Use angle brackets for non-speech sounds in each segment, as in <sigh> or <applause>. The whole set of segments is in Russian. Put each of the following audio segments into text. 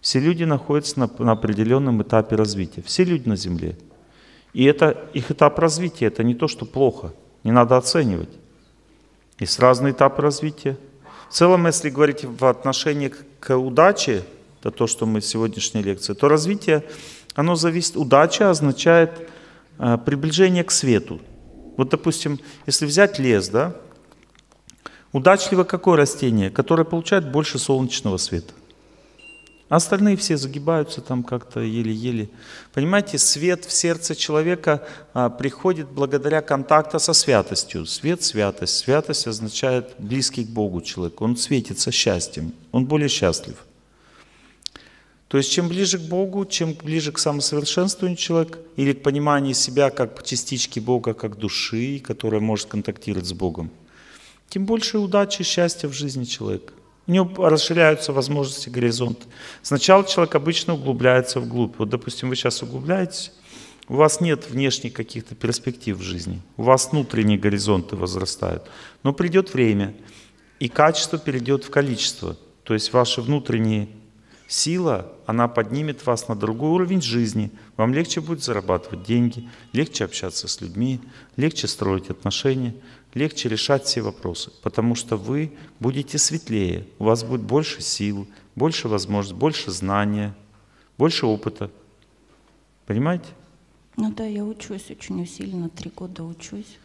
Все люди находятся на, на определенном этапе развития. Все люди на Земле. И это, их этап развития, это не то, что плохо. Не надо оценивать. Есть разные этапы развития. В целом, если говорить в отношении к удаче, это то, что мы в сегодняшней лекции, то развитие, оно зависит, удача означает э, приближение к свету. Вот, допустим, если взять лес, да, удачливо какое растение? Которое получает больше солнечного света. А остальные все загибаются там как-то еле-еле. Понимаете, свет в сердце человека а, приходит благодаря контакту со святостью. Свет – святость. Святость означает близкий к Богу человек. Он светится счастьем, он более счастлив. То есть чем ближе к Богу, чем ближе к самосовершенствованию человек или к пониманию себя как частички Бога, как души, которая может контактировать с Богом, тем больше удачи и счастья в жизни человека. У него расширяются возможности горизонта. Сначала человек обычно углубляется вглубь. Вот, допустим, вы сейчас углубляетесь, у вас нет внешних каких-то перспектив в жизни, у вас внутренние горизонты возрастают. Но придет время, и качество перейдет в количество. То есть ваша внутренняя сила, она поднимет вас на другой уровень жизни. Вам легче будет зарабатывать деньги, легче общаться с людьми, легче строить отношения легче решать все вопросы, потому что вы будете светлее, у вас будет больше сил, больше возможностей, больше знания, больше опыта. Понимаете? Ну да, я учусь очень усиленно, три года учусь.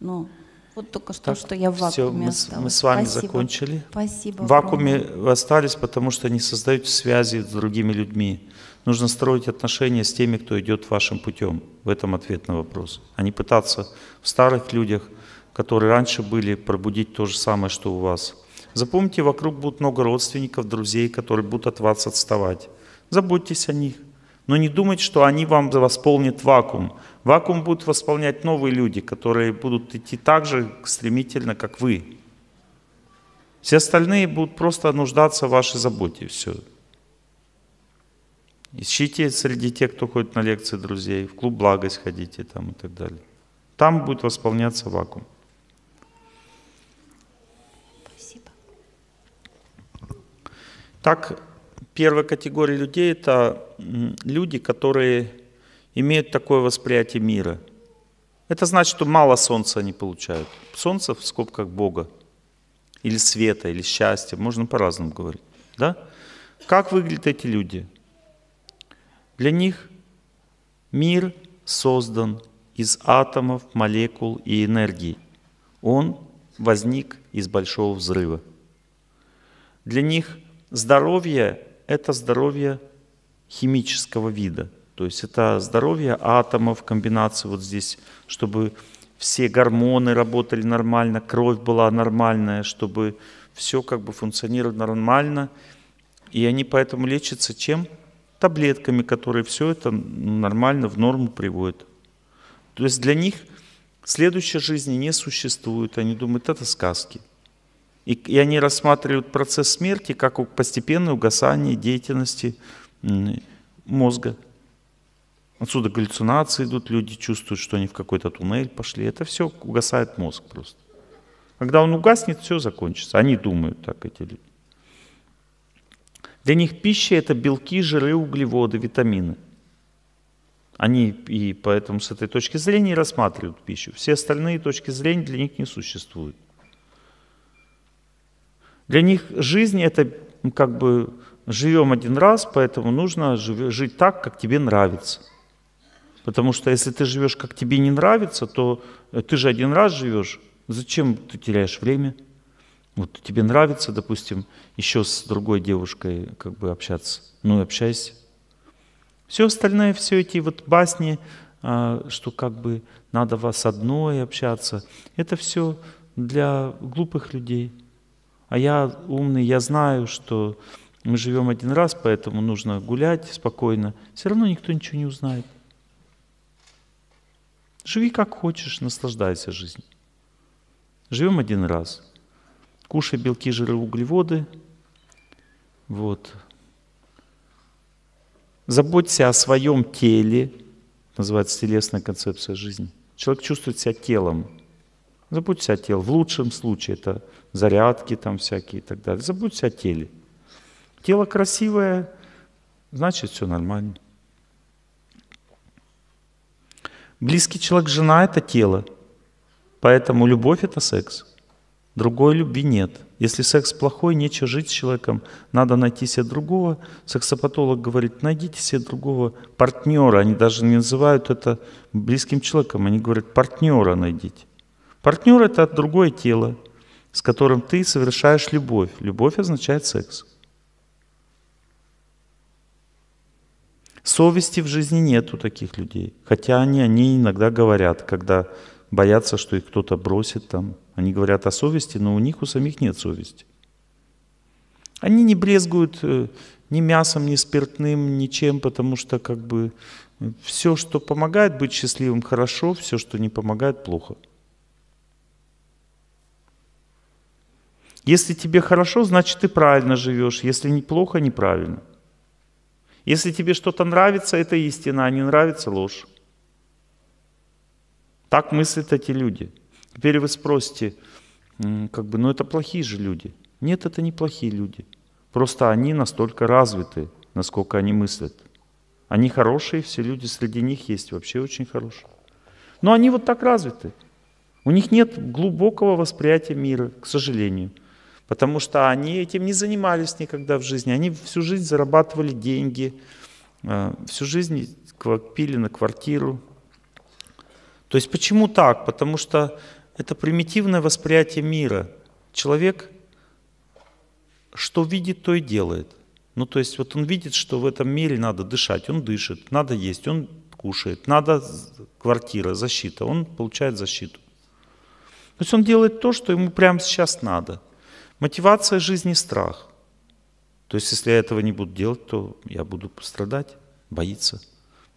Но вот только что, так, что я в вакууме все, мы, мы с вами Спасибо. закончили. Спасибо. В вакууме вы остались, потому что не создаете связи с другими людьми. Нужно строить отношения с теми, кто идет вашим путем. В этом ответ на вопрос. А не пытаться в старых людях которые раньше были, пробудить то же самое, что у вас. Запомните, вокруг будет много родственников, друзей, которые будут от вас отставать. Заботьтесь о них. Но не думайте, что они вам восполнят вакуум. Вакуум будут восполнять новые люди, которые будут идти так же стремительно, как вы. Все остальные будут просто нуждаться в вашей заботе. Все. Ищите среди тех, кто ходит на лекции друзей, в клуб благость ходите там и так далее. Там будет восполняться вакуум. Так, первая категория людей – это люди, которые имеют такое восприятие мира. Это значит, что мало солнца они получают. Солнце в скобках Бога. Или света, или счастья. Можно по-разному говорить. Да? Как выглядят эти люди? Для них мир создан из атомов, молекул и энергии. Он возник из большого взрыва. Для них Здоровье – это здоровье химического вида. То есть это здоровье атомов, комбинации вот здесь, чтобы все гормоны работали нормально, кровь была нормальная, чтобы все как бы функционировало нормально. И они поэтому лечатся чем? Таблетками, которые все это нормально в норму приводят. То есть для них следующей жизни не существует. Они думают, это сказки. И, и они рассматривают процесс смерти как постепенное угасание деятельности мозга. Отсюда галлюцинации идут, люди чувствуют, что они в какой-то туннель пошли. Это все угасает мозг просто. Когда он угаснет, все закончится. Они думают так, эти люди. Для них пища – это белки, жиры, углеводы, витамины. Они и поэтому с этой точки зрения рассматривают пищу. Все остальные точки зрения для них не существуют. Для них жизнь это ну, как бы живем один раз, поэтому нужно жить так, как тебе нравится. Потому что если ты живешь, как тебе не нравится, то э, ты же один раз живешь. Зачем ты теряешь время? Вот тебе нравится, допустим, еще с другой девушкой как бы общаться. Ну и общайся. Все остальное, все эти вот басни, а, что как бы надо вас одной общаться, это все для глупых людей. А я умный, я знаю, что мы живем один раз, поэтому нужно гулять спокойно. Все равно никто ничего не узнает. Живи как хочешь, наслаждайся жизнью. Живем один раз. Кушай белки, жиры, углеводы. Вот. Заботься о своем теле. Называется телесная концепция жизни. Человек чувствует себя телом. Заботься о теле. В лучшем случае это зарядки там всякие и так далее. Забудьте о теле. Тело красивое, значит все нормально. Близкий человек, жена — это тело. Поэтому любовь — это секс. Другой любви нет. Если секс плохой, нечего жить с человеком, надо найти себе другого. Сексопатолог говорит, найдите себе другого партнера. Они даже не называют это близким человеком, они говорят, партнера найдите. Партнер — это другое тело, с которым ты совершаешь любовь. Любовь означает секс. Совести в жизни нет у таких людей. Хотя они, они иногда говорят, когда боятся, что их кто-то бросит там. Они говорят о совести, но у них у самих нет совести. Они не брезгуют э, ни мясом, ни спиртным, ничем, потому что как бы все, что помогает быть счастливым, хорошо, все, что не помогает, плохо. Если тебе хорошо, значит ты правильно живешь. Если неплохо, неправильно. Если тебе что-то нравится, это истина, а не нравится ложь. Так мыслят эти люди. Теперь вы спросите, как бы, ну это плохие же люди. Нет, это не плохие люди. Просто они настолько развиты, насколько они мыслят. Они хорошие, все люди среди них есть вообще очень хорошие. Но они вот так развиты. У них нет глубокого восприятия мира, к сожалению. Потому что они этим не занимались никогда в жизни. Они всю жизнь зарабатывали деньги, э, всю жизнь пили на квартиру. То есть почему так? Потому что это примитивное восприятие мира. Человек что видит, то и делает. Ну, то есть вот он видит, что в этом мире надо дышать, он дышит, надо есть, он кушает, надо квартира, защита, он получает защиту. То есть он делает то, что ему прямо сейчас надо. Мотивация жизни – страх. То есть если я этого не буду делать, то я буду страдать, боиться.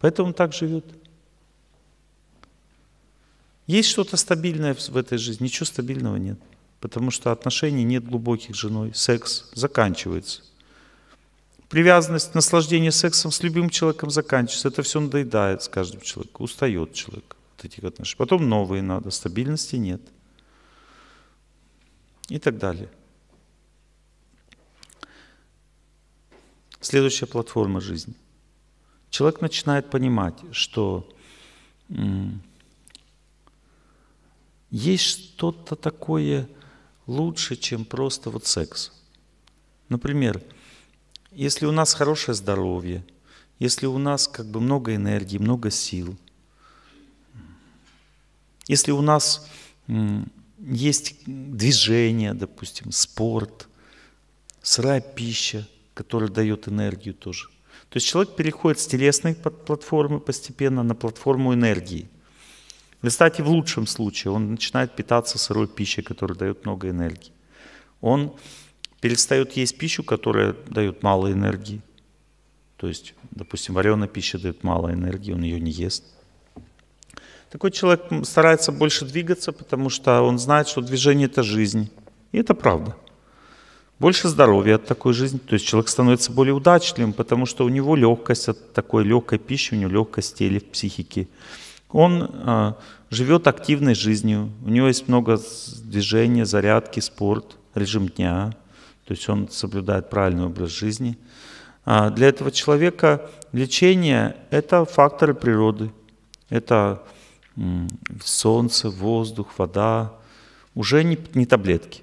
Поэтому он так живет. Есть что-то стабильное в этой жизни? Ничего стабильного нет. Потому что отношений нет глубоких с женой. Секс заканчивается. Привязанность, наслаждение сексом с любым человеком заканчивается. Это все надоедает с каждым человеком. Устает человек от этих отношений. Потом новые надо. Стабильности нет. И так далее. Следующая платформа жизни. Человек начинает понимать, что есть что-то такое лучше, чем просто вот секс. Например, если у нас хорошее здоровье, если у нас как бы много энергии, много сил, если у нас есть движение, допустим, спорт, сырая пища, которая дает энергию тоже. То есть человек переходит с телесной платформы постепенно на платформу энергии – кстати, в лучшем случае он начинает питаться сырой пищей, которая дает много энергии. Он перестает есть пищу, которая дает мало энергии. То есть, допустим, вареная пища дает мало энергии, он ее не ест. Такой человек старается больше двигаться, потому что он знает, что движение – это жизнь. И это правда. Больше здоровья от такой жизни. То есть человек становится более удачливым, потому что у него легкость от такой легкой пищи, у него легкость теле, в психике. Он э, живет активной жизнью, у него есть много движения, зарядки, спорт, режим дня, то есть он соблюдает правильный образ жизни. А для этого человека лечение – это факторы природы, это солнце, воздух, вода, уже не, не таблетки.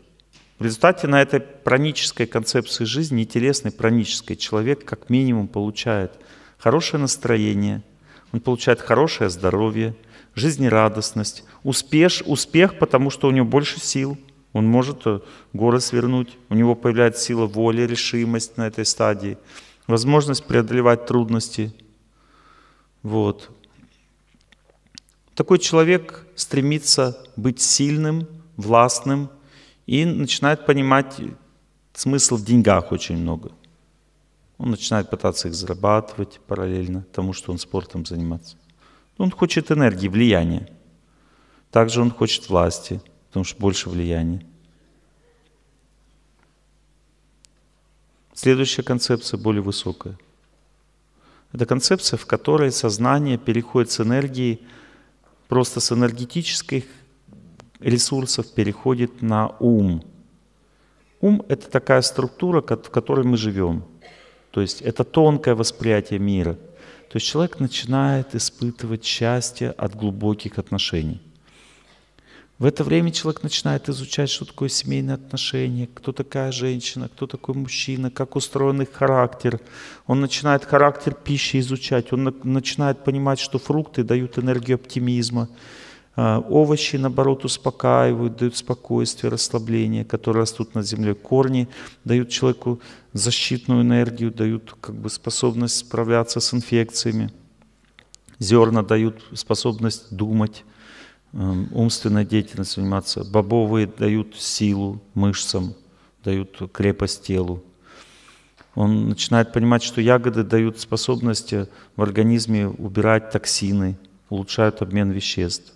В результате на этой пранической концепции жизни, телесной пранической, человек как минимум получает хорошее настроение – он получает хорошее здоровье, жизнерадостность, успех, успех, потому что у него больше сил, он может э, горы свернуть, у него появляется сила воли, решимость на этой стадии, возможность преодолевать трудности. Вот. Такой человек стремится быть сильным, властным и начинает понимать смысл в деньгах очень много. Он начинает пытаться их зарабатывать параллельно тому, что он спортом занимается. Он хочет энергии, влияния. Также он хочет власти, потому что больше влияния. Следующая концепция более высокая. Это концепция, в которой сознание переходит с энергии, просто с энергетических ресурсов переходит на ум. Ум — это такая структура, в которой мы живем – То есть это тонкое восприятие мира. То есть человек начинает испытывать счастье от глубоких отношений. В это время человек начинает изучать, что такое семейные отношения, кто такая женщина, кто такой мужчина, как устроен их характер. Он начинает характер пищи изучать, он начинает понимать, что фрукты дают энергию оптимизма, овощи, наоборот, успокаивают, дают спокойствие, расслабление, которые растут на земле. Корни дают человеку защитную энергию, дают как бы способность справляться с инфекциями. Зерна дают способность думать, Эм, умственной деятельностью заниматься. Бобовые дают силу мышцам, дают крепость телу. Он начинает понимать, что ягоды дают способности в организме убирать токсины, улучшают обмен веществ.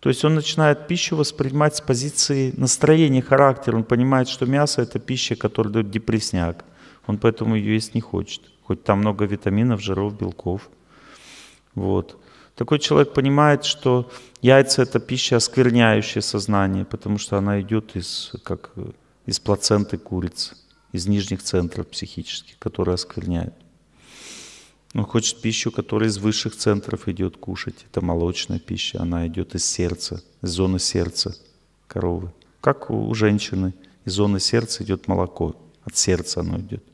То есть он начинает пищу воспринимать с позиции настроения, характера. Он понимает, что мясо – это пища, которая дает депрессняк. Он поэтому ее есть не хочет. Хоть там много витаминов, жиров, белков. Вот. Такой человек понимает, что яйца – это пища, оскверняющая сознание, потому что она идет из, как, из плаценты курицы, из нижних центров психических, которые оскверняют. Он хочет пищу, которая из высших центров идет кушать. Это молочная пища, она идет из сердца, из зоны сердца коровы. Как у женщины из зоны сердца идет молоко, от сердца оно идет.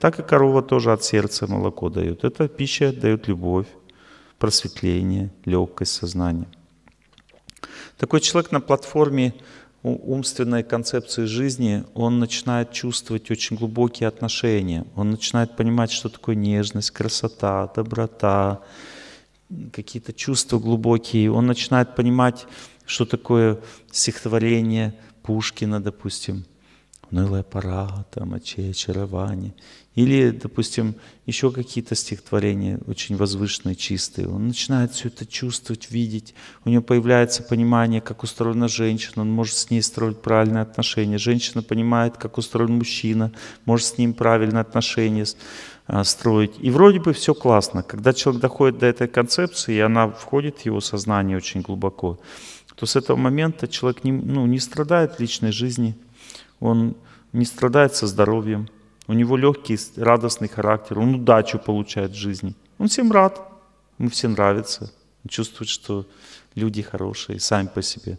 Так и корова тоже от сердца молоко дает. Эта пища дает любовь, просветление, легкость сознания. Такой человек на платформе умственной концепции жизни, он начинает чувствовать очень глубокие отношения, он начинает понимать, что такое нежность, красота, доброта, какие-то чувства глубокие, он начинает понимать, что такое стихотворение Пушкина, допустим, «Унылая пора», там, «Очарование», или, допустим, еще какие-то стихотворения очень возвышенные, чистые. Он начинает все это чувствовать, видеть. У него появляется понимание, как устроена женщина. Он может с ней строить правильные отношения. Женщина понимает, как устроен мужчина, может с ним правильные отношения а, строить. И вроде бы все классно. Когда человек доходит до этой концепции, и она входит в его сознание очень глубоко, то с этого момента человек не, ну, не страдает в личной жизни, он не страдает со здоровьем, у него легкий, радостный характер, он удачу получает в жизни. Он всем рад, ему все нравится. Он чувствует, что люди хорошие сами по себе.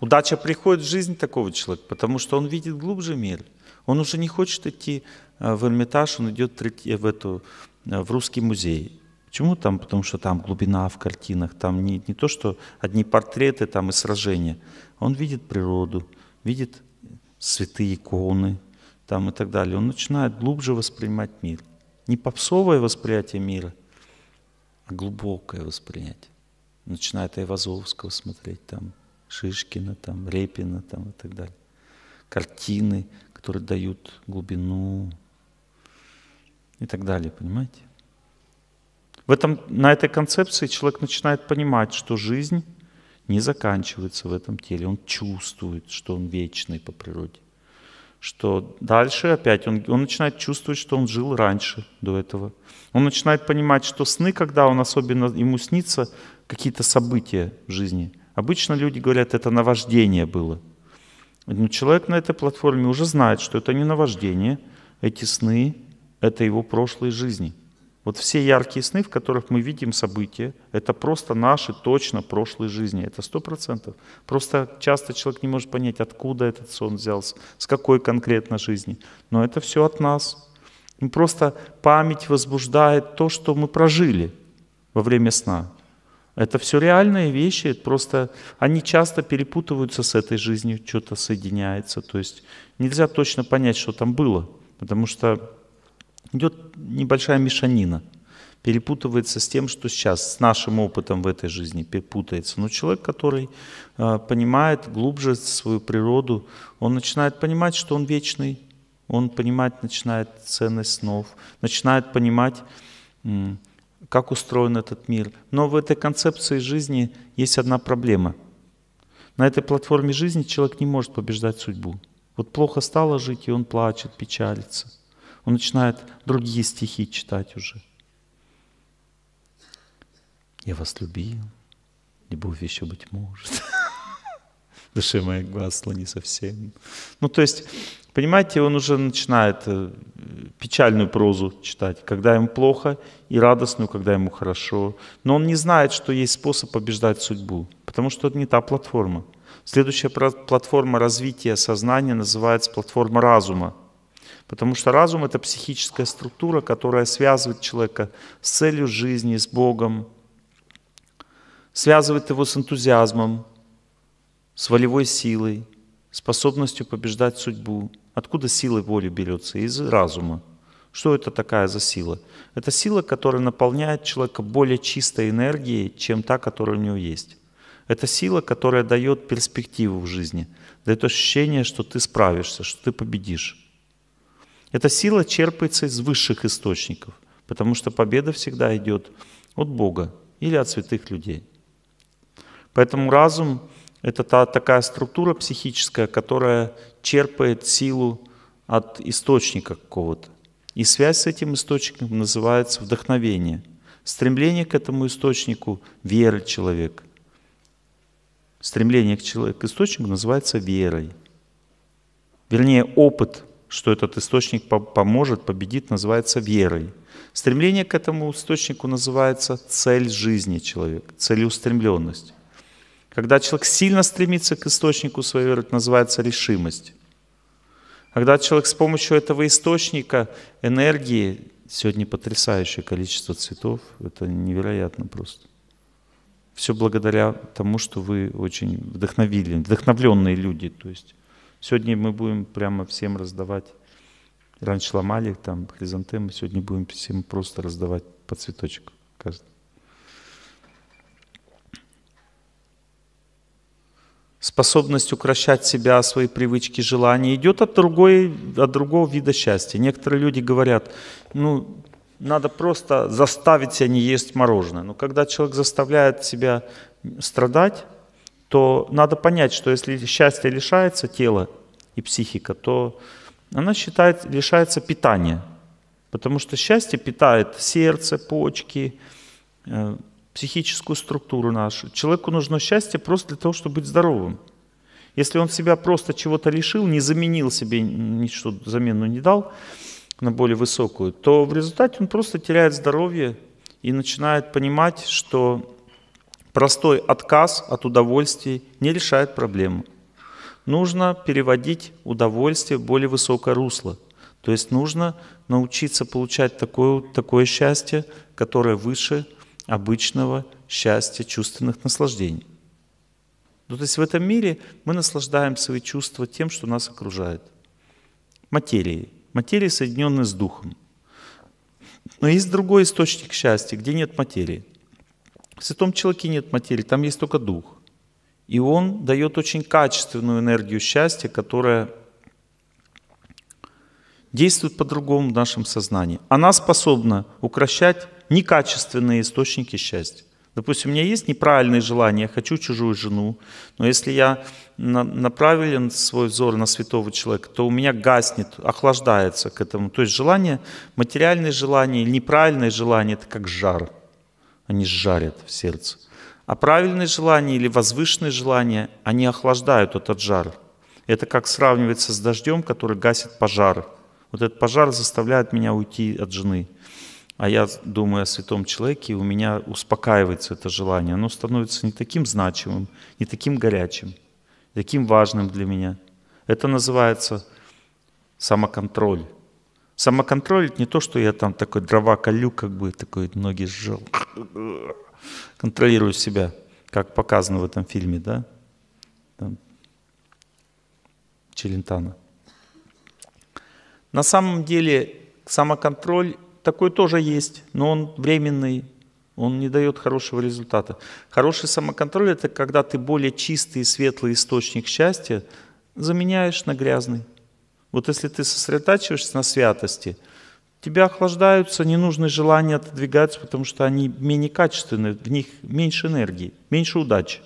Удача приходит в жизнь такого человека, потому что он видит глубже мир. Он уже не хочет идти э, в Эрмитаж, он идет в, эту, э, в русский музей. Почему там? Потому что там глубина в картинах, там не, не то, что одни портреты там и сражения. Он видит природу, видит святые иконы, там и так далее, он начинает глубже воспринимать мир. Не попсовое восприятие мира, а глубокое восприятие. Начинает Айвазовского смотреть, там, Шишкина, там, Репина там, и так далее. Картины, которые дают глубину и так далее, понимаете? В этом, на этой концепции человек начинает понимать, что жизнь не заканчивается в этом теле. Он чувствует, что он вечный по природе что дальше опять он, он начинает чувствовать, что он жил раньше до этого. Он начинает понимать, что сны, когда он особенно ему снится какие-то события в жизни. Обычно люди говорят, это наваждение было. Но человек на этой платформе уже знает, что это не наваждение, эти сны — это его прошлые жизни — вот все яркие сны, в которых мы видим события, это просто наши точно прошлые жизни. Это сто процентов. Просто часто человек не может понять, откуда этот сон взялся, с какой конкретно жизни. Но это все от нас. И просто память возбуждает то, что мы прожили во время сна. Это все реальные вещи, просто они часто перепутываются с этой жизнью, что-то соединяется. То есть нельзя точно понять, что там было, потому что идет небольшая мешанина, перепутывается с тем, что сейчас, с нашим опытом в этой жизни перепутается. Но человек, который э, понимает глубже свою природу, он начинает понимать, что он вечный, он понимать начинает ценность снов, начинает понимать, как устроен этот мир. Но в этой концепции жизни есть одна проблема. На этой платформе жизни человек не может побеждать судьбу. Вот плохо стало жить, и он плачет, печалится. Он начинает другие стихи читать уже. Я вас любил, любовь еще быть может. <laughs> Душе моя гасла не совсем. Ну, то есть, Понимаете, он уже начинает э, печальную прозу читать, когда ему плохо, и радостную, когда ему хорошо. Но он не знает, что есть способ побеждать судьбу, потому что это не та платформа. Следующая платформа развития сознания называется платформа разума. Потому что разум — это психическая структура, которая связывает человека с целью жизни, с Богом, связывает его с энтузиазмом, с волевой силой, способностью побеждать судьбу. Откуда сила воли берется? Из разума. Что это такая за сила? Это сила, которая наполняет человека более чистой энергией, чем та, которая у него есть. Это сила, которая дает перспективу в жизни, дает ощущение, что ты справишься, что ты победишь. Эта сила черпается из высших источников, потому что победа всегда идет от Бога или от святых людей. Поэтому разум — это та, такая структура психическая, которая черпает силу от источника какого-то. И связь с этим источником называется вдохновение. Стремление к этому источнику — вера человека. Стремление к, человеку, к источнику называется верой. Вернее, опыт что этот источник поможет, победит, называется верой. Стремление к этому источнику называется цель жизни человека, целеустремленность. Когда человек сильно стремится к источнику своей веры, это называется решимость. Когда человек с помощью этого источника энергии, сегодня потрясающее количество цветов, это невероятно просто. Все благодаря тому, что вы очень вдохновили, вдохновленные люди. То есть Сегодня мы будем прямо всем раздавать. Раньше ломали там хризантемы, сегодня будем всем просто раздавать по цветочку каждый. Способность укращать себя, свои привычки, желания идет от, другой, от другого вида счастья. Некоторые люди говорят, ну, надо просто заставить себя не есть мороженое. Но когда человек заставляет себя страдать, то надо понять, что если счастье лишается тела и психика, то она считает, лишается питания. Потому что счастье питает сердце, почки, э, психическую структуру нашу. Человеку нужно счастье просто для того, чтобы быть здоровым. Если он себя просто чего-то лишил, не заменил себе, ничего замену не дал на более высокую, то в результате он просто теряет здоровье и начинает понимать, что Простой отказ от удовольствий не решает проблему. Нужно переводить удовольствие в более высокое русло. То есть нужно научиться получать такое, такое счастье, которое выше обычного счастья чувственных наслаждений. Ну, то есть в этом мире мы наслаждаем свои чувства тем, что нас окружает. Материей. Материя соединенная с духом. Но есть другой источник счастья, где нет материи – в святом человеке нет материи, там есть только дух. И он дает очень качественную энергию счастья, которая действует по-другому в нашем сознании. Она способна укращать некачественные источники счастья. Допустим, у меня есть неправильные желания, я хочу чужую жену, но если я направлен свой взор на святого человека, то у меня гаснет, охлаждается к этому. То есть желание, материальные желания неправильные желания – это как жар – они жарят в сердце. А правильные желания или возвышенные желания, они охлаждают этот жар. Это как сравнивается с дождем, который гасит пожар. Вот этот пожар заставляет меня уйти от жены. А я думаю о святом человеке, и у меня успокаивается это желание. Оно становится не таким значимым, не таким горячим, таким важным для меня. Это называется самоконтроль. Самоконтроль — не то, что я там такой дрова колю, как бы такой ноги сжал. Контролирую себя, как показано в этом фильме, да? Там. Челентано. На самом деле самоконтроль такой тоже есть, но он временный, он не дает хорошего результата. Хороший самоконтроль — это когда ты более чистый и светлый источник счастья заменяешь на грязный. Вот если ты сосредотачиваешься на святости, тебя охлаждаются ненужные желания отодвигаются, потому что они менее качественные, в них меньше энергии, меньше удачи.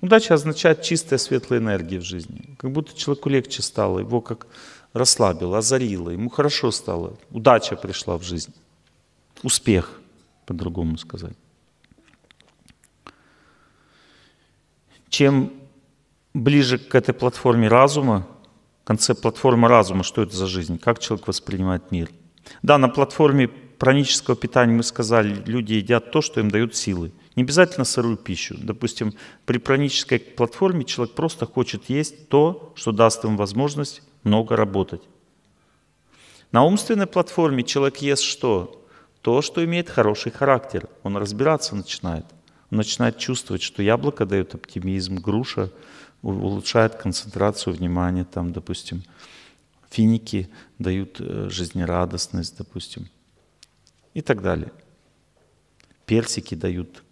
Удача означает чистая светлая энергия в жизни. Как будто человеку легче стало, его как расслабило, озарило, ему хорошо стало. Удача пришла в жизнь. Успех, по-другому сказать. Чем ближе к этой платформе разума, конце платформы разума, что это за жизнь, как человек воспринимает мир. Да, на платформе пранического питания мы сказали, люди едят то, что им дают силы. Не обязательно сырую пищу. Допустим, при пранической платформе человек просто хочет есть то, что даст им возможность много работать. На умственной платформе человек ест что? То, что имеет хороший характер. Он разбираться начинает. Он начинает чувствовать, что яблоко дает оптимизм, груша улучшает концентрацию внимания, там, допустим, финики дают э, жизнерадостность, допустим, и так далее. Персики дают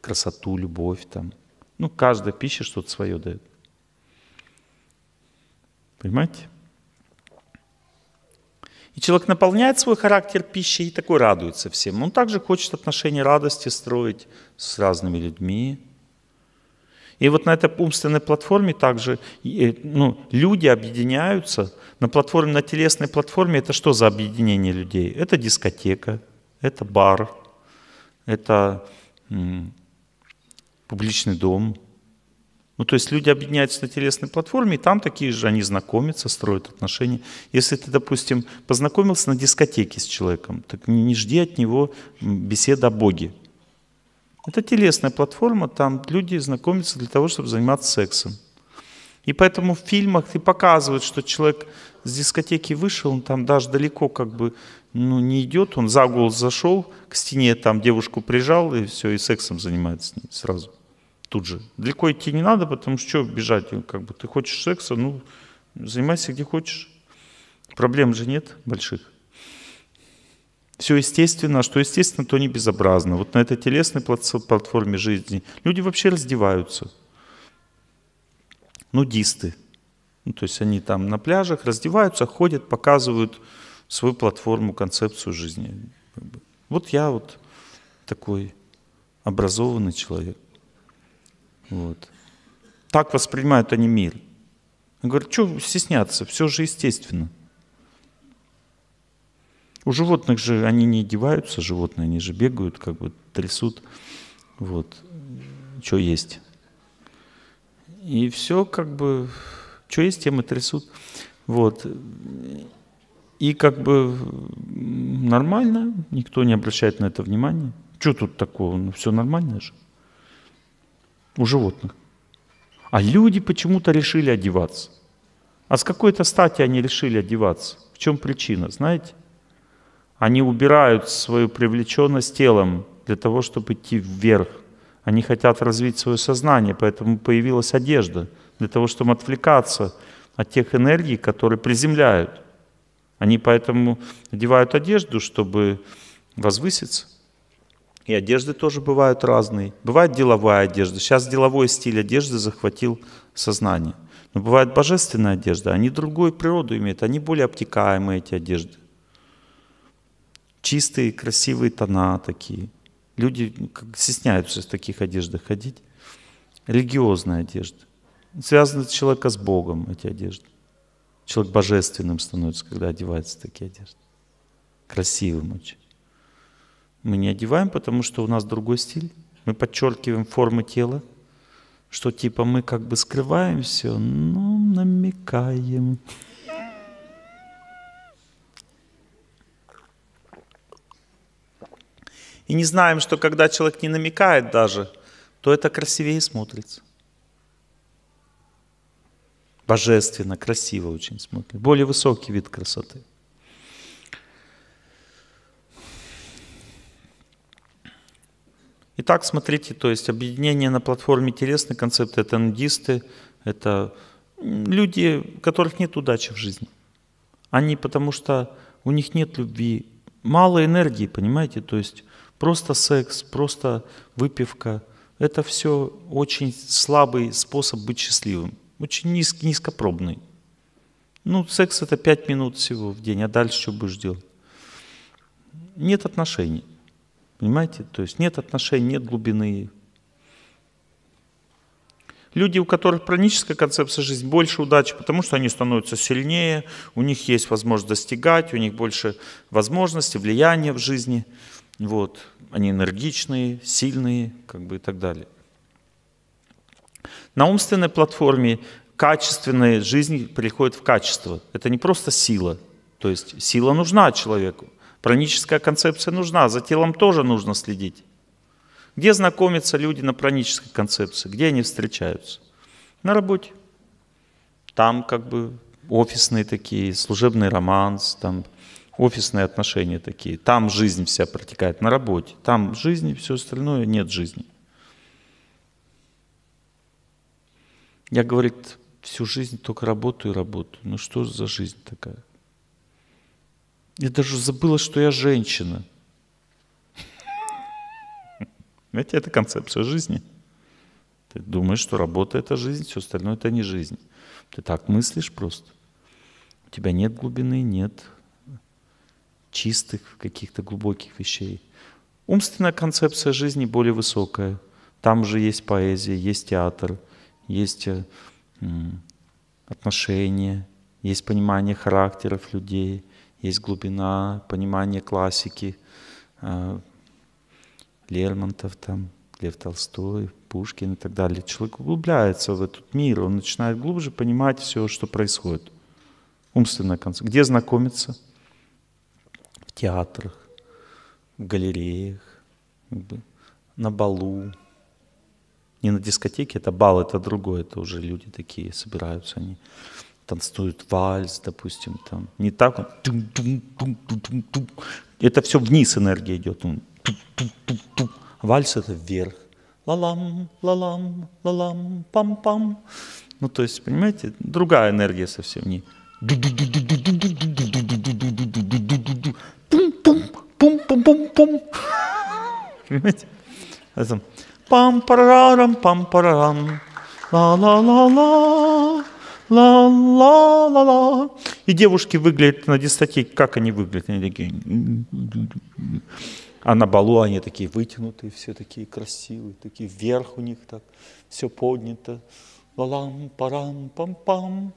красоту, любовь там. Ну, каждая пища что-то свое дает. Понимаете? И человек наполняет свой характер пищей и такой радуется всем. Он также хочет отношения радости строить с разными людьми. И вот на этой умственной платформе также ну, люди объединяются. На платформе, на телесной платформе это что за объединение людей? Это дискотека, это бар, это публичный дом, ну, то есть люди объединяются на телесной платформе, и там такие же, они знакомятся, строят отношения. Если ты, допустим, познакомился на дискотеке с человеком, так не, не жди от него беседы о Боге. Это телесная платформа, там люди знакомятся для того, чтобы заниматься сексом. И поэтому в фильмах и показывают, что человек с дискотеки вышел, он там даже далеко как бы ну, не идет, он за угол зашел, к стене там девушку прижал, и все, и сексом занимается с ней сразу тут же. Далеко идти не надо, потому что что бежать? Как бы ты хочешь секса, ну, занимайся где хочешь. Проблем же нет больших. Все естественно, а что естественно, то не безобразно. Вот на этой телесной платформе жизни люди вообще раздеваются. Нудисты. Ну, то есть они там на пляжах раздеваются, ходят, показывают свою платформу, концепцию жизни. Вот я вот такой образованный человек. Вот. Так воспринимают они мир. Я говорю, что стесняться, все же естественно. У животных же они не одеваются, животные, они же бегают, как бы трясут. Вот. Что есть. И все как бы, что есть, тем и трясут. Вот. И как бы нормально, никто не обращает на это внимания. Что тут такого? Ну, все нормально же у животных. А люди почему-то решили одеваться. А с какой-то стати они решили одеваться? В чем причина, знаете? Они убирают свою привлеченность телом для того, чтобы идти вверх. Они хотят развить свое сознание, поэтому появилась одежда для того, чтобы отвлекаться от тех энергий, которые приземляют. Они поэтому одевают одежду, чтобы возвыситься. И одежды тоже бывают разные. Бывает деловая одежда. Сейчас деловой стиль одежды захватил сознание. Но бывает божественная одежда. Они другую природу имеют. Они более обтекаемые, эти одежды. Чистые, красивые тона такие. Люди стесняются в таких одеждах ходить. Религиозная одежда. Связаны человека с Богом, эти одежды. Человек божественным становится, когда одевается в такие одежды. Красивым очень. Мы не одеваем, потому что у нас другой стиль. Мы подчеркиваем формы тела, что типа мы как бы скрываем все, но намекаем. И не знаем, что когда человек не намекает даже, то это красивее смотрится. Божественно, красиво очень смотрится. Более высокий вид красоты. Итак, смотрите, то есть объединение на платформе телесной концепты – это нудисты, это люди, у которых нет удачи в жизни. Они потому что у них нет любви, мало энергии, понимаете, то есть просто секс, просто выпивка – это все очень слабый способ быть счастливым, очень низ, низкопробный. Ну, секс – это пять минут всего в день, а дальше что будешь делать? Нет отношений. Понимаете? То есть нет отношений, нет глубины. Люди, у которых праническая концепция жизни, больше удачи, потому что они становятся сильнее, у них есть возможность достигать, у них больше возможностей, влияния в жизни. Вот. Они энергичные, сильные, как бы и так далее. На умственной платформе качественная жизнь приходит в качество. Это не просто сила. То есть сила нужна человеку. Праническая концепция нужна, за телом тоже нужно следить. Где знакомятся люди на пранической концепции? Где они встречаются? На работе. Там как бы офисные такие, служебный романс, там офисные отношения такие. Там жизнь вся протекает на работе. Там жизни, все остальное нет жизни. Я, говорит, всю жизнь только работаю и работаю. Ну что за жизнь такая? Я даже забыла, что я женщина. <laughs> Знаете, это концепция жизни. Ты думаешь, что работа — это жизнь, все остальное — это не жизнь. Ты так мыслишь просто. У тебя нет глубины, нет чистых каких-то глубоких вещей. Умственная концепция жизни более высокая. Там же есть поэзия, есть театр, есть э, отношения, есть понимание характеров людей, есть глубина, понимание классики, э, Лермонтов, там, Лев Толстой, Пушкин и так далее. Человек углубляется в этот мир, он начинает глубже понимать все, что происходит. Умственная концепция. Где знакомиться? Театрах, в галереях, на балу. Не на дискотеке, это бал, это другое, это уже люди такие собираются, они танцуют вальс, допустим, там. Не так, это все вниз энергия идет. Вальс это вверх. Лалам, лалам, лалам, пам-пам. Ну, то есть, понимаете, другая энергия совсем не. Пум-пум-пум-пум. Понимаете? Это пам-парарам, пам-парарам. Ла-ла-ла-ла. Ла-ла-ла-ла. И девушки выглядят на дискотеке, как они выглядят? Они такие... А на балу они такие вытянутые, все такие красивые, такие вверх у них так, все поднято. Лалам, парам, пам-пам.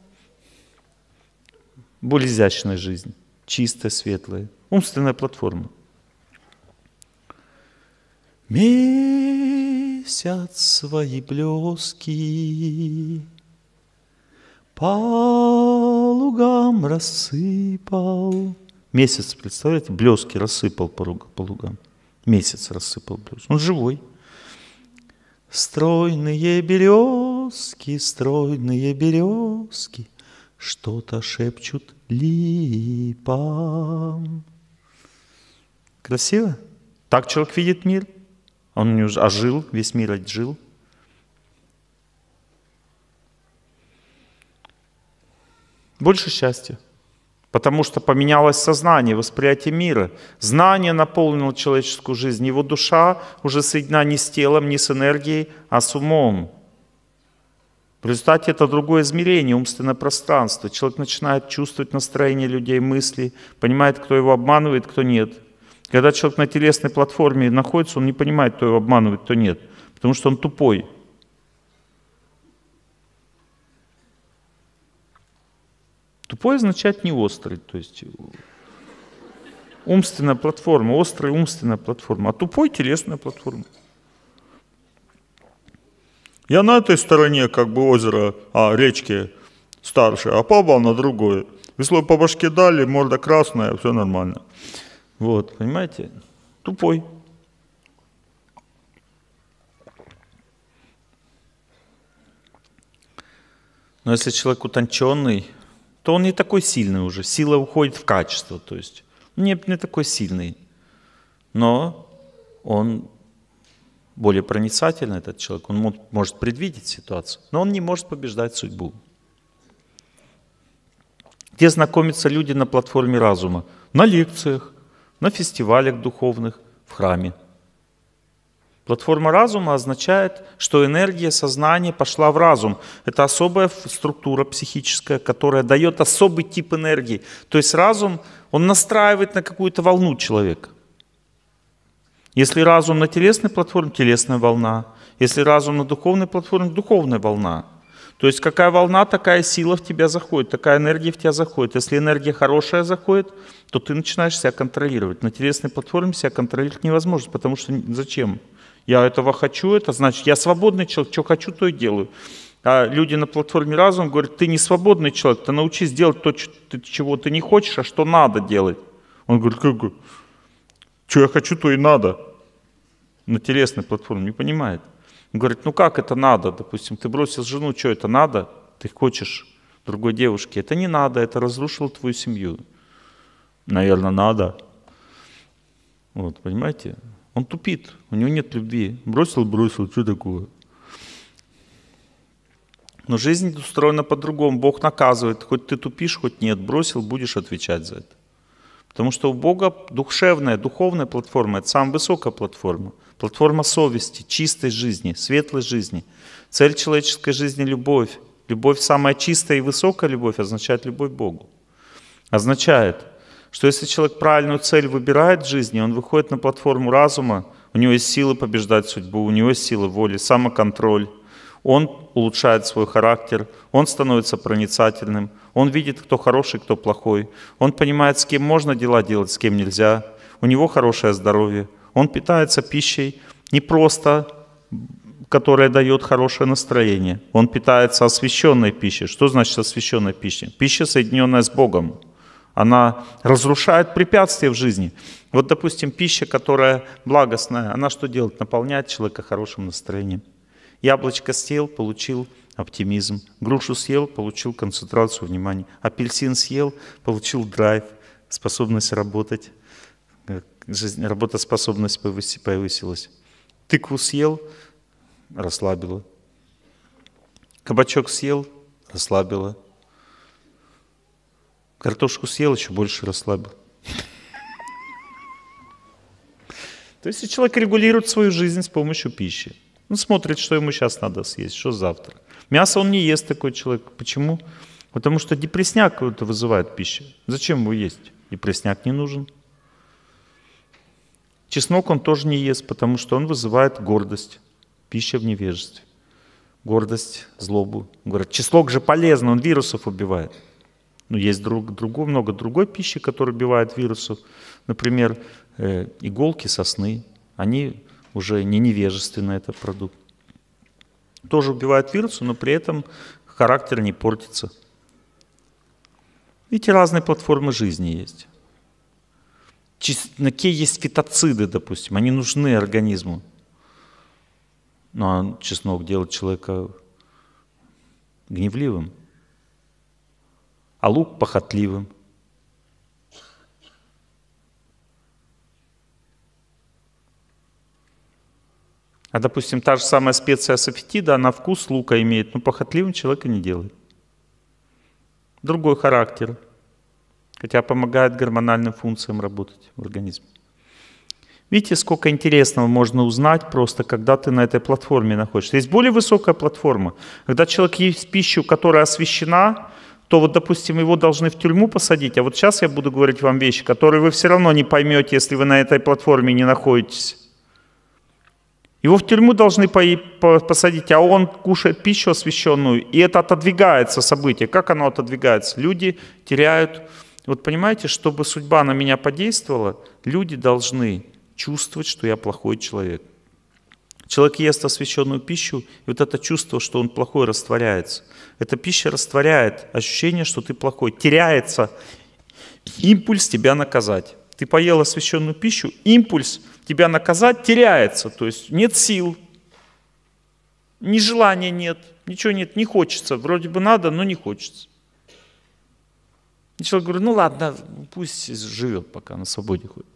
Более изящная жизнь, чистая, светлая, умственная платформа. Месяц свои блески по лугам рассыпал. Месяц, представляете, блески рассыпал по, по лугам. Месяц рассыпал блески. Он живой. Стройные березки, стройные березки, Что-то шепчут липам. Красиво? Так человек видит мир. Он не ожил, весь мир отжил. Больше счастья. Потому что поменялось сознание, восприятие мира. Знание наполнило человеческую жизнь. Его душа уже соединена не с телом, не с энергией, а с умом. В результате это другое измерение, умственное пространство. Человек начинает чувствовать настроение людей, мысли, понимает, кто его обманывает, кто нет. Когда человек на телесной платформе находится, он не понимает, кто его обманывает, кто нет, потому что он тупой. Тупой означает не острый, то есть умственная платформа, острая умственная платформа, а тупой телесная платформа. Я на этой стороне как бы озера, а речки старше, а попал на другое. Весло по башке дали, морда красная, все нормально. Вот, понимаете? Тупой. Но если человек утонченный, то он не такой сильный уже. Сила уходит в качество, то есть не, не такой сильный. Но он более проницательный, этот человек, он может предвидеть ситуацию, но он не может побеждать судьбу. Где знакомятся люди на платформе разума? На лекциях, на фестивалях духовных, в храме. Платформа разума означает, что энергия сознания пошла в разум. Это особая структура психическая, которая дает особый тип энергии. То есть разум, он настраивает на какую-то волну человека. Если разум на телесной платформе, телесная волна. Если разум на духовной платформе, духовная волна. То есть какая волна, такая сила в тебя заходит, такая энергия в тебя заходит. Если энергия хорошая заходит, то ты начинаешь себя контролировать. На телесной платформе себя контролировать невозможно, потому что зачем? Я этого хочу, это значит, я свободный человек, что хочу, то и делаю. А люди на платформе разум говорят, ты не свободный человек, ты научись делать то, чего ты не хочешь, а что надо делать. Он говорит, как, что я хочу, то и надо. На телесной платформе не понимает. Он говорит, ну как это надо? Допустим, ты бросил жену, что это надо? Ты хочешь другой девушки. Это не надо, это разрушило твою семью. Наверное, надо. Вот, понимаете? Он тупит, у него нет любви. Бросил, бросил, что такое? Но жизнь устроена по-другому. Бог наказывает. Хоть ты тупишь, хоть нет. Бросил, будешь отвечать за это. Потому что у Бога душевная, духовная платформа – это самая высокая платформа. Платформа совести, чистой жизни, светлой жизни. Цель человеческой жизни – любовь. Любовь, самая чистая и высокая любовь, означает любовь к Богу. Означает, что если человек правильную цель выбирает в жизни, он выходит на платформу разума, у него есть силы побеждать судьбу, у него есть силы воли, самоконтроль, он улучшает свой характер, он становится проницательным, он видит, кто хороший, кто плохой, он понимает, с кем можно дела делать, с кем нельзя, у него хорошее здоровье, он питается пищей не просто, которая дает хорошее настроение, он питается освященной пищей. Что значит освященная пища? Пища, соединенная с Богом. Она разрушает препятствия в жизни. Вот, допустим, пища, которая благостная, она что делает? Наполняет человека хорошим настроением. Яблочко съел, получил оптимизм. Грушу съел, получил концентрацию внимания. Апельсин съел, получил драйв, способность работать. Жизнь, работоспособность повысилась. Тыкву съел, расслабила. Кабачок съел, расслабила. Картошку съел, еще больше расслабил. То есть человек регулирует свою жизнь с помощью пищи. Он смотрит, что ему сейчас надо съесть, что завтра. Мясо он не ест, такой человек. Почему? Потому что депресняк это вызывает пища. Зачем его есть? Депресняк не нужен. Чеснок он тоже не ест, потому что он вызывает гордость. Пища в невежестве. Гордость, злобу. Говорят, чеснок же полезно, он вирусов убивает. Но есть друг, другой, много другой пищи, которая убивает вирусов. Например, э, иголки сосны. Они уже не невежественный это продукт. Тоже убивает вирусы, но при этом характер не портится. Видите, разные платформы жизни есть. Чесноке есть фитоциды, допустим, они нужны организму. Ну а чеснок делает человека гневливым, а лук похотливым – А, допустим, та же самая специя софетида, она вкус лука имеет, но похотливым человека не делает. Другой характер, хотя помогает гормональным функциям работать в организме. Видите, сколько интересного можно узнать просто, когда ты на этой платформе находишься. Есть более высокая платформа. Когда человек ест пищу, которая освещена, то вот, допустим, его должны в тюрьму посадить. А вот сейчас я буду говорить вам вещи, которые вы все равно не поймете, если вы на этой платформе не находитесь. Его в тюрьму должны посадить, а он кушает пищу освященную, и это отодвигается событие. Как оно отодвигается? Люди теряют... Вот понимаете, чтобы судьба на меня подействовала, люди должны чувствовать, что я плохой человек. Человек ест освященную пищу, и вот это чувство, что он плохой, растворяется. Эта пища растворяет ощущение, что ты плохой. Теряется импульс тебя наказать. Ты поел освященную пищу, импульс тебя наказать теряется, то есть нет сил, ни желания нет, ничего нет, не хочется. Вроде бы надо, но не хочется. И человек говорит, ну ладно, пусть живет, пока на свободе ходит.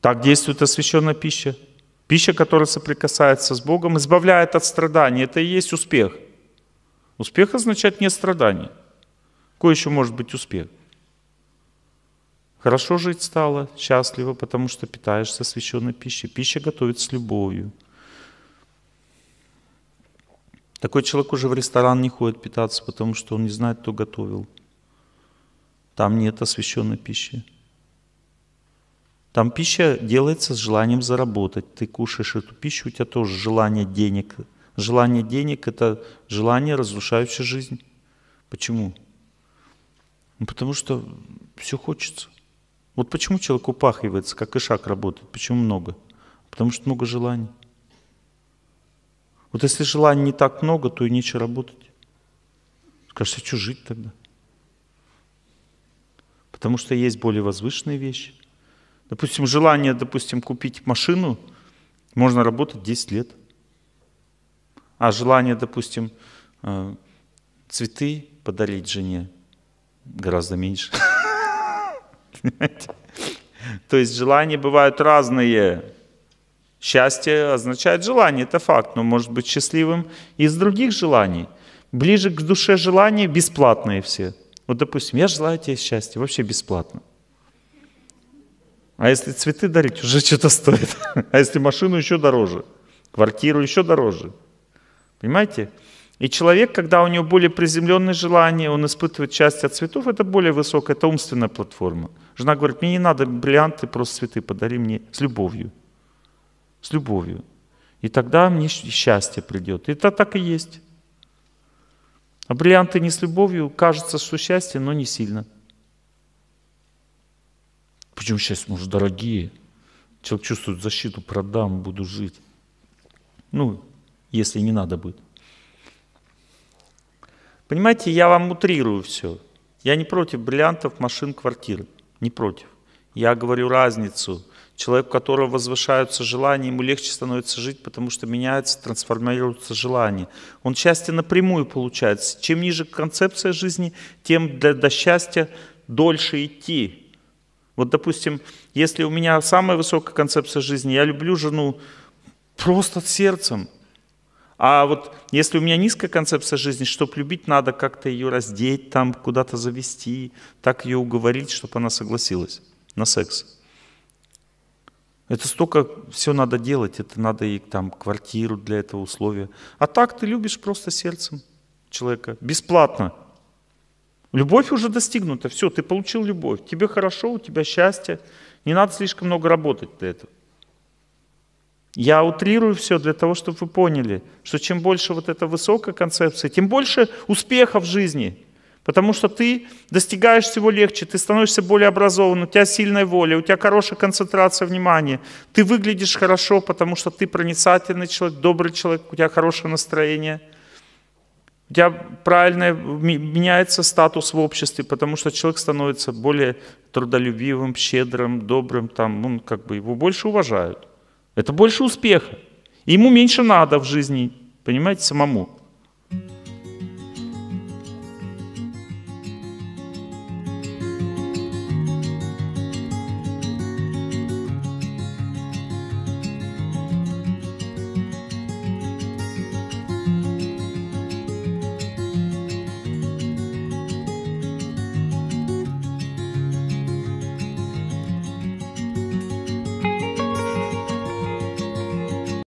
Так действует освященная пища. Пища, которая соприкасается с Богом, избавляет от страданий. Это и есть успех. Успех означает не страдание. Какой еще может быть успех? Хорошо жить стало, счастливо, потому что питаешься священной пищей. Пища готовится с любовью. Такой человек уже в ресторан не ходит питаться, потому что он не знает, кто готовил. Там нет освященной пищи. Там пища делается с желанием заработать. Ты кушаешь эту пищу, у тебя тоже желание денег. Желание денег – это желание, разрушающее жизнь. Почему? Ну, потому что все хочется. Вот почему человек упахивается, как ишак работает, почему много? Потому что много желаний. Вот если желаний не так много, то и нечего работать. Скажешь, а что жить тогда? Потому что есть более возвышенные вещи. Допустим, желание, допустим, купить машину, можно работать 10 лет. А желание, допустим, э, цветы подарить жене гораздо меньше. <laughs> То есть желания бывают разные. Счастье означает желание, это факт, но может быть счастливым из других желаний. Ближе к душе желания бесплатные все. Вот, допустим, я желаю тебе счастья, вообще бесплатно. А если цветы дарить, уже что-то стоит. <laughs> А если машину еще дороже, квартиру еще дороже. Понимаете? И человек, когда у него более приземленные желания, он испытывает счастье от цветов, это более высокая, это умственная платформа. Жена говорит, мне не надо бриллианты, просто цветы подари мне с любовью. С любовью. И тогда мне счастье придет. И это так и есть. А бриллианты не с любовью, кажется, что счастье, но не сильно. Почему счастье, может, дорогие? Человек чувствует защиту, продам, буду жить. Ну, если не надо будет. Понимаете, я вам утрирую все. Я не против бриллиантов, машин, квартир. Не против. Я говорю разницу. Человек, у которого возвышаются желания, ему легче становится жить, потому что меняется, трансформируется желание. Он счастье напрямую получает. Чем ниже концепция жизни, тем для, до счастья дольше идти. Вот, допустим, если у меня самая высокая концепция жизни, я люблю жену просто сердцем, а вот если у меня низкая концепция жизни, чтобы любить, надо как-то ее раздеть, там куда-то завести, так ее уговорить, чтобы она согласилась на секс. Это столько все надо делать, это надо и там квартиру для этого условия. А так ты любишь просто сердцем человека, бесплатно. Любовь уже достигнута, все, ты получил любовь, тебе хорошо, у тебя счастье, не надо слишком много работать для этого. Я утрирую все для того, чтобы вы поняли, что чем больше вот эта высокая концепция, тем больше успеха в жизни. Потому что ты достигаешь всего легче, ты становишься более образован, у тебя сильная воля, у тебя хорошая концентрация внимания. Ты выглядишь хорошо, потому что ты проницательный человек, добрый человек, у тебя хорошее настроение. У тебя правильно меняется статус в обществе, потому что человек становится более трудолюбивым, щедрым, добрым, там, ну, как бы его больше уважают. Это больше успеха. Ему меньше надо в жизни, понимаете, самому.